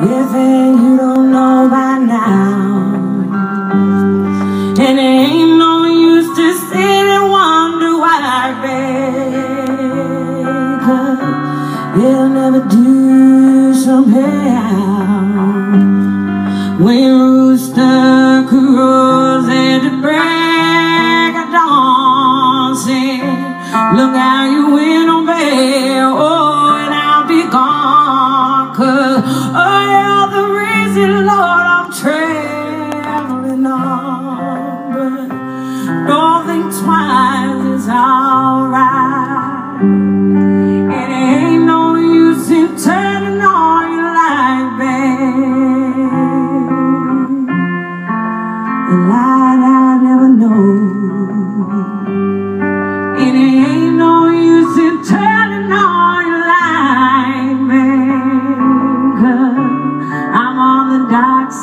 If you don't know by now. And it ain't no use to sit and wonder why I beg. It'll never do somehow. When rooster crows at the break of dawn Say, look how you went on bail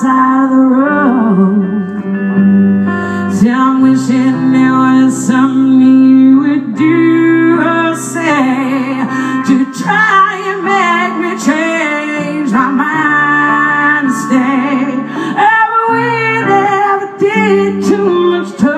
side of the road. See, I'm wishing there was something you would do or say to try and make me change my mind to stay. Ever we never did too much talking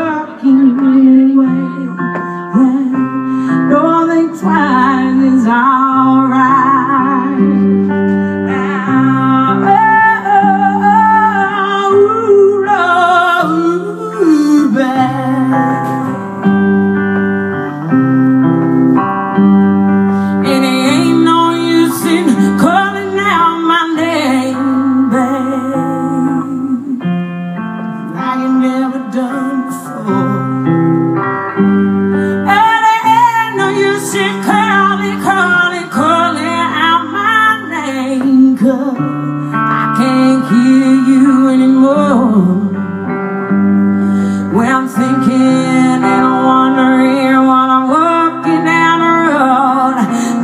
you never done before. And it ain't no use in calling, calling, calling out my name, 'cause I can't hear you anymore. When I'm thinking and wondering while I'm walking down the road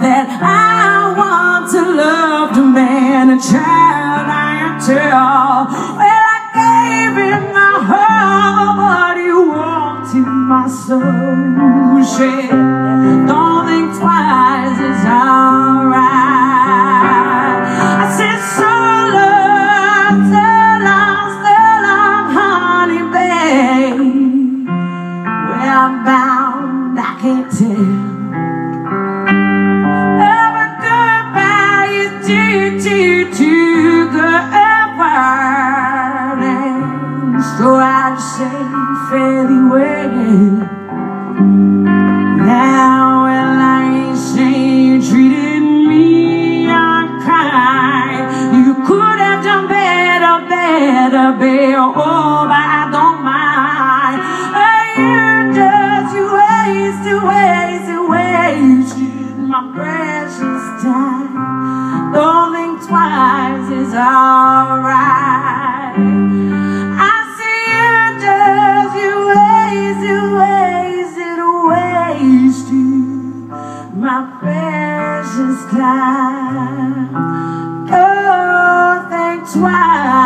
that I want to love the man, a child I am too. Don't think twice, it's alright. I said, so long, so long, so long, honey, babe. Where I'm bound, I can't tell. So I say fairly well. I don't mind. You just waste, waste, waste my precious time. Don't think twice, it's alright. I see you just waste, waste, waste my precious time. Oh, think twice.